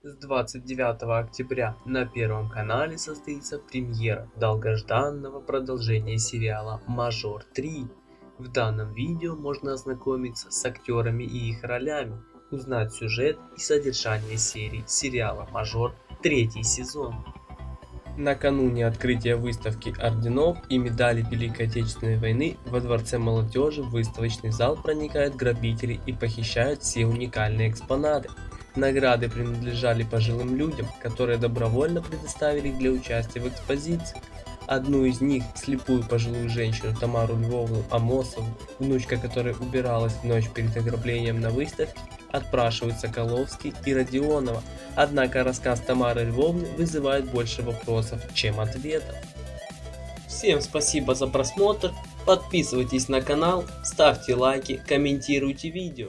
С 29 октября на Первом канале состоится премьера долгожданного продолжения сериала «Мажор 3». В данном видео можно ознакомиться с актерами и их ролями, узнать сюжет и содержание серии сериала «Мажор» третий сезон. Накануне открытия выставки орденов и медалей Великой Отечественной войны во Дворце молодежи в выставочный зал проникают грабители и похищают все уникальные экспонаты. Награды принадлежали пожилым людям, которые добровольно предоставили их для участия в экспозиции. Одну из них, слепую пожилую женщину Тамару Львовну Амосову, внучка которой убиралась в ночь перед ограблением на выставке, отпрашивают Соколовский и Родионова, однако рассказ Тамары Львовны вызывает больше вопросов, чем ответов. Всем спасибо за просмотр, подписывайтесь на канал, ставьте лайки, комментируйте видео.